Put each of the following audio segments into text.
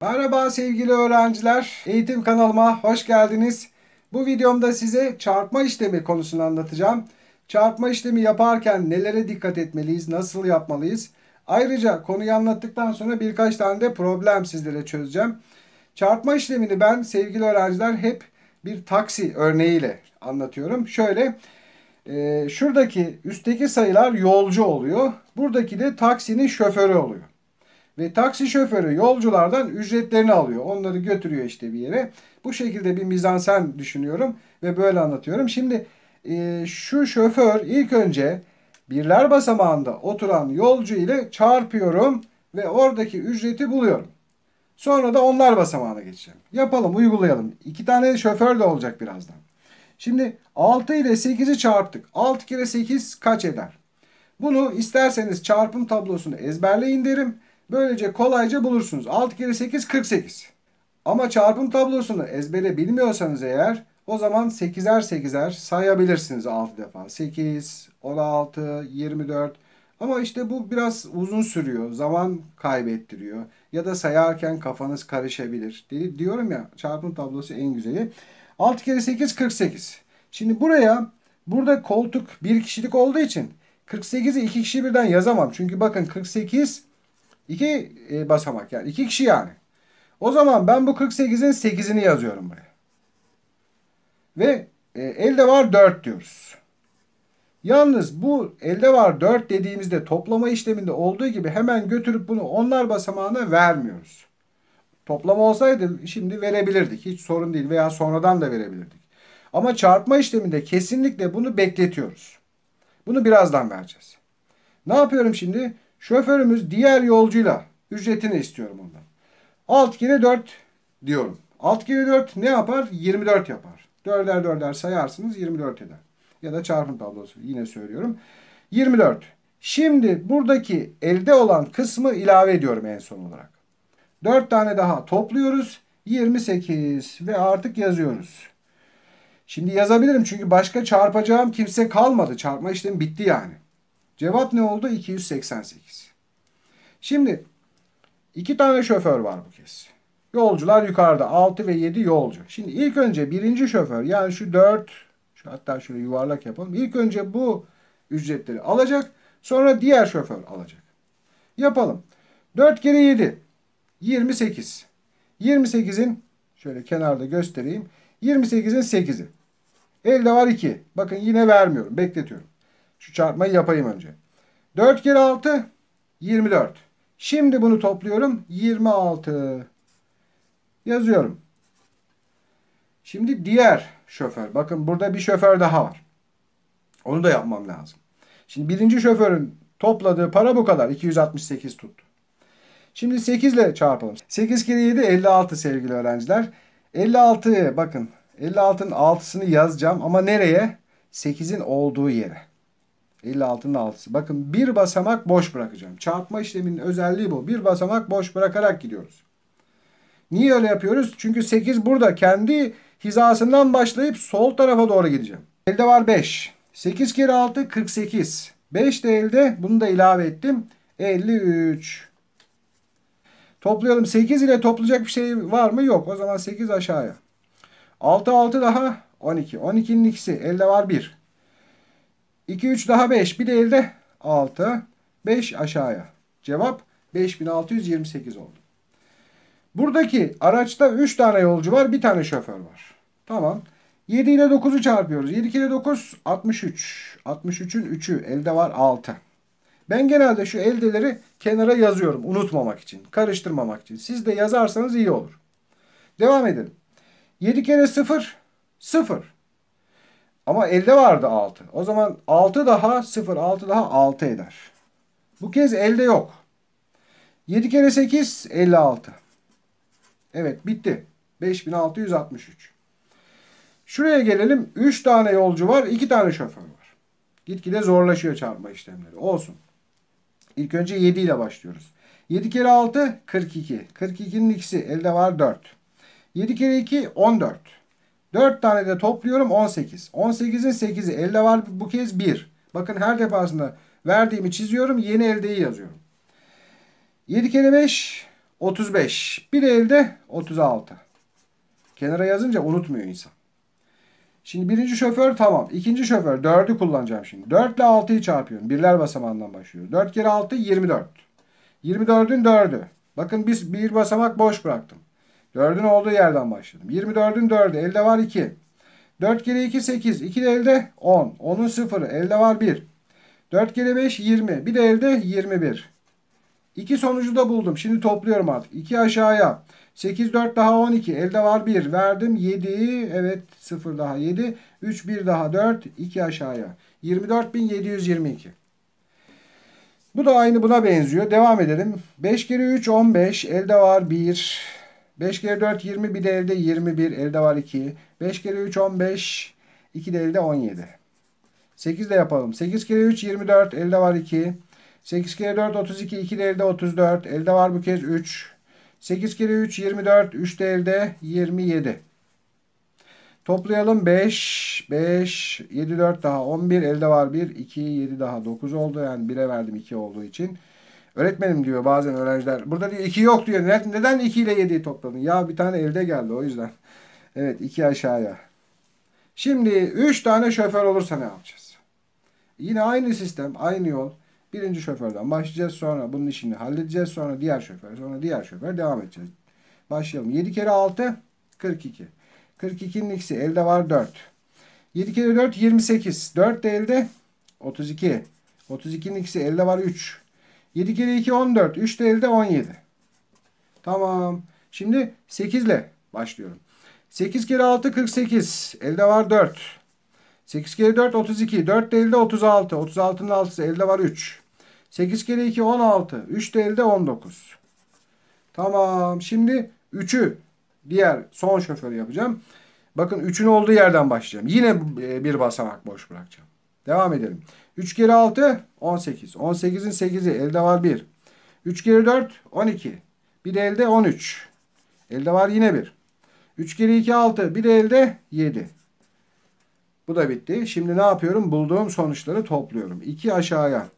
Merhaba sevgili öğrenciler. Eğitim kanalıma hoş geldiniz. Bu videomda size çarpma işlemi konusunu anlatacağım. Çarpma işlemi yaparken nelere dikkat etmeliyiz, nasıl yapmalıyız? Ayrıca konuyu anlattıktan sonra birkaç tane de problem sizlere çözeceğim. Çarpma işlemini ben sevgili öğrenciler hep bir taksi örneğiyle anlatıyorum. Şöyle e, şuradaki üstteki sayılar yolcu oluyor. Buradaki de taksinin şoförü oluyor. Ve taksi şoförü yolculardan ücretlerini alıyor. Onları götürüyor işte bir yere. Bu şekilde bir mizansen düşünüyorum ve böyle anlatıyorum. Şimdi e, şu şoför ilk önce birler basamağında oturan yolcu ile çarpıyorum ve oradaki ücreti buluyorum. Sonra da onlar basamağına geçeceğim. Yapalım, uygulayalım. İki tane şoför de olacak birazdan. Şimdi 6 ile 8'i çarptık. 6 kere 8 kaç eder? Bunu isterseniz çarpım tablosunu ezberleyin derim. Böylece kolayca bulursunuz. 6 kere 8 48. Ama çarpım tablosunu ezbere bilmiyorsanız eğer o zaman 8'er 8'er sayabilirsiniz 6 defa. 8, 16, 24. Ama işte bu biraz uzun sürüyor. Zaman kaybettiriyor. Ya da sayarken kafanız karışabilir. Diyorum ya çarpım tablosu en güzeli. 6 kere 8 48. Şimdi buraya burada koltuk bir kişilik olduğu için 48'i iki kişi birden yazamam. Çünkü bakın 48 iki e, basamak yani iki kişi yani. O zaman ben bu 48'in 8'ini yazıyorum buraya. Ve e, elde var 4 diyoruz. Yalnız bu elde var 4 dediğimizde toplama işleminde olduğu gibi hemen götürüp bunu onlar basamağına vermiyoruz. Toplama olsaydı şimdi verebilirdik. Hiç sorun değil veya sonradan da verebilirdik. Ama çarpma işleminde kesinlikle bunu bekletiyoruz. Bunu birazdan vereceğiz. Ne yapıyorum şimdi? Şoförümüz diğer yolcuyla ücretini istiyorum ondan. 6 kere 4 diyorum. 6 kere 4 ne yapar? 24 yapar. 4'er 4'er sayarsınız 24 eder. Ya da çarpım tablosu yine söylüyorum. 24. Şimdi buradaki elde olan kısmı ilave ediyorum en son olarak. 4 tane daha topluyoruz. 28 ve artık yazıyoruz. Şimdi yazabilirim çünkü başka çarpacağım kimse kalmadı. Çarpma işlemi bitti yani. Cevap ne oldu? 288. Şimdi iki tane şoför var bu kez. Yolcular yukarıda 6 ve 7 yolcu. Şimdi ilk önce birinci şoför yani şu 4 şu hatta şöyle yuvarlak yapalım. İlk önce bu ücretleri alacak. Sonra diğer şoför alacak. Yapalım. 4 kere 7 28. 28'in şöyle kenarda göstereyim. 28'in 8'i. Elde var 2. Bakın yine vermiyorum. Bekletiyorum. Şu çarpmayı yapayım önce. 4 kere 6 24. Şimdi bunu topluyorum. 26. Yazıyorum. Şimdi diğer şoför. Bakın burada bir şoför daha var. Onu da yapmam lazım. Şimdi birinci şoförün topladığı para bu kadar. 268 tuttu. Şimdi 8 ile çarpalım. 8 kere 7 56 sevgili öğrenciler. 56'yı bakın 56'nın 6'sını yazacağım ama nereye? 8'in olduğu yere. 56'nın 6'sı. Bakın bir basamak boş bırakacağım. Çarpma işleminin özelliği bu. Bir basamak boş bırakarak gidiyoruz. Niye öyle yapıyoruz? Çünkü 8 burada kendi hizasından başlayıp sol tarafa doğru gideceğim. Elde var 5. 8 kere 6 48. 5 de elde. Bunu da ilave ettim. 53. Toplayalım. 8 ile toplayacak bir şey var mı? Yok. O zaman 8 aşağıya. 6 6 daha 12. 12'nin ikisi. Elde var 1. 2 3 daha 5. Bir de elde 6. 5 aşağıya. Cevap 5628 oldu. Buradaki araçta 3 tane yolcu var. Bir tane şoför var. Tamam. 7 ile 9'u çarpıyoruz. 7 kere 9 63. 63'ün 3'ü elde var 6. Ben genelde şu eldeleri kenara yazıyorum unutmamak için, karıştırmamak için. Siz de yazarsanız iyi olur. Devam edelim. 7 kere 0 0. Ama elde vardı 6. O zaman 6 daha 0 6 daha 6 eder. Bu kez elde yok. 7 kere 8 56. Evet bitti. 5663. Şuraya gelelim. 3 tane yolcu var. 2 tane şoför var. Gitgide zorlaşıyor çarpma işlemleri. Olsun. İlk önce 7 ile başlıyoruz. 7 kere 6 42. 42'nin ikisi elde var 4. 7 kere 2 14. 4 tane de topluyorum 18. 18'in 8'i elde var bu kez 1. Bakın her defasında verdiğimi çiziyorum. Yeni eldeyi yazıyorum. 7 kere 5 35. Bir elde 36. Kenara yazınca unutmuyor insan. Şimdi birinci şoför tamam. İkinci şoför 4'ü kullanacağım şimdi. 4 ile 6'yı çarpıyorum. Birler basamağından başlıyor. 4 kere 6 24. 24'ün 4'ü. Bakın biz bir basamak boş bıraktım. 4'ün olduğu yerden başladım. 24'ün 4'ü. Elde var 2. 4 kere 2 8. 2 de elde 10. 10'un 0'ı. Elde var 1. 4 kere 5 20. Bir de elde 21. İki sonucu da buldum. Şimdi topluyorum artık. 2 aşağıya. 8 4 daha 12. Elde var 1. Verdim 7. Evet 0 daha 7. 3 1 daha 4. 2 aşağıya. 24.722. Bu da aynı buna benziyor. Devam edelim. 5 kere 3 15. Elde var 1. 5 kere 4 20. Bir de elde 21. Elde var 2. 5 kere 3 15. 2 de elde 17. 8 de yapalım. 8 kere 3 24. Elde var 2. 8 kere 4 32. 2 de elde 34. Elde var bu kez 3. 8 kere 3 24. 3 de elde 27. Toplayalım 5, 5, 7, 4 daha 11. Elde var 1, 2, 7 daha 9 oldu. Yani 1'e verdim 2 olduğu için. Öğretmenim diyor bazen öğrenciler. Burada diyor 2 yok diyor. Neden 2 ile 7'yi topladın? Ya bir tane elde geldi o yüzden. Evet 2 aşağıya. Şimdi 3 tane şoför olursa ne yapacağız? Yine aynı sistem, aynı yol. Birinci şoförden başlayacağız. Sonra bunun işini halledeceğiz. Sonra diğer şoför. Sonra diğer şoför. Devam edeceğiz. Başlayalım. 7 kere 6 42. 42'nin ikisi elde var 4. 7 kere 4 28. 4 de elde 32. 32'nin ikisi elde var 3. 7 kere 2 14. 3 de elde 17. Tamam. Şimdi 8 ile başlıyorum. 8 kere 6 48. Elde var 4. 8 kere 4 32. 4 de elde 36. 36'nın 6'sı elde var 3. 8 kere 2 16. 3 de elde 19. Tamam. Şimdi 3'ü diğer son şoförü yapacağım. Bakın 3'ün olduğu yerden başlayacağım. Yine e, bir basamak boş bırakacağım. Devam edelim. 3 kere 6 18. 18'in 8'i elde var 1. 3 kere 4 12. Bir de elde 13. Elde var yine 1. 3 kere 2 6. Bir de elde 7. Bu da bitti. Şimdi ne yapıyorum? Bulduğum sonuçları topluyorum. 2 aşağıya.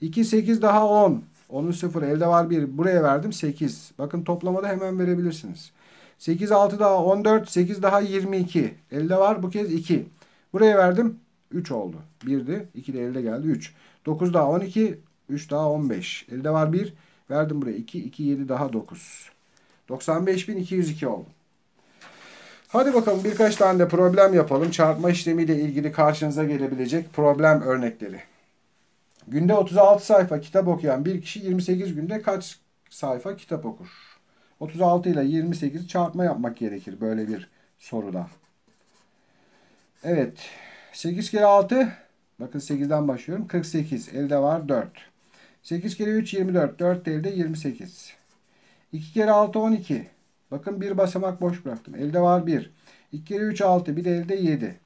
2 8 daha 10. 10'un 0 elde var 1. Buraya verdim 8. Bakın toplamada hemen verebilirsiniz. 8 6 daha 14. 8 daha 22. Elde var bu kez 2. Buraya verdim 3 oldu. 1'di. 2 de elde geldi 3. 9 daha 12. 3 daha 15. Elde var 1. Verdim buraya 2. 2 7 daha 9. 95.202 oldu. Hadi bakalım birkaç tane de problem yapalım. Çarpma işlemiyle ilgili karşınıza gelebilecek problem örnekleri. Günde 36 sayfa kitap okuyan bir kişi 28 günde kaç sayfa kitap okur? 36 ile 28 çarpma yapmak gerekir böyle bir soruda. Evet. 8 kere 6 bakın 8'den başlıyorum. 48. Elde var 4. 8 kere 3 24. 4 elde 28. 2 kere 6 12. Bakın bir basamak boş bıraktım. Elde var 1. 2 kere 3 6. Bir de elde 7.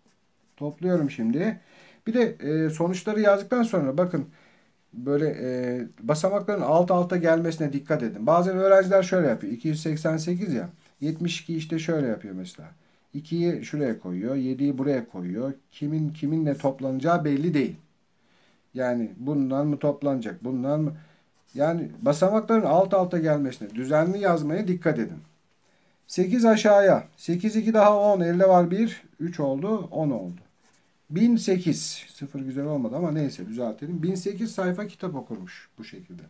Topluyorum şimdi. Bir de e, sonuçları yazdıktan sonra bakın böyle e, basamakların alt alta gelmesine dikkat edin. Bazen öğrenciler şöyle yapıyor. 288 ya. 72 işte şöyle yapıyor mesela. 2'yi şuraya koyuyor. 7'yi buraya koyuyor. Kimin kiminle toplanacağı belli değil. Yani bundan mı toplanacak? Bundan mı? Yani basamakların alt alta gelmesine düzenli yazmaya dikkat edin. 8 aşağıya. 8 2 daha 10. Elde var 1. 3 oldu. 10 oldu. 1008. Sıfır güzel olmadı ama neyse düzeltelim. 1008 sayfa kitap okurmuş bu şekilde.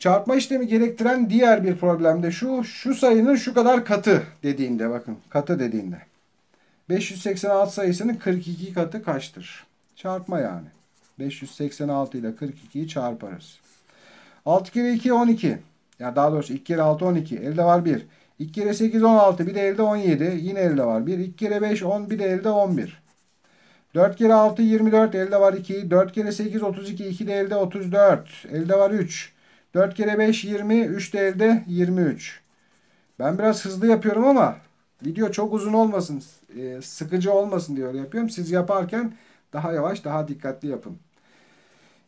Çarpma işlemi gerektiren diğer bir problem de şu. Şu sayının şu kadar katı dediğinde bakın. Katı dediğinde. 586 sayısının 42 katı kaçtır? Çarpma yani. 586 ile 42'yi çarparız. 6 kere 2 12. Ya yani daha doğrusu 2 kere 6 12. Elde var 1. 2 kere 8 16. Bir de elde 17. Yine elde var 1. 2 kere 5 10. Bir de elde 11. 4 kere 6 24. Elde var 2. 4 kere 8 32. 2 de elde 34. Elde var 3. 4 kere 5 20. 3 de elde 23. Ben biraz hızlı yapıyorum ama video çok uzun olmasın. E, sıkıcı olmasın diyor yapıyorum. Siz yaparken daha yavaş daha dikkatli yapın.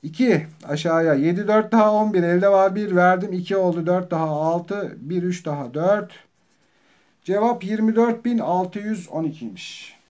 2 aşağıya 7 4 daha 11 elde var 1 verdim 2 oldu 4 daha 6 1 3 daha 4 cevap 24.612'ymiş.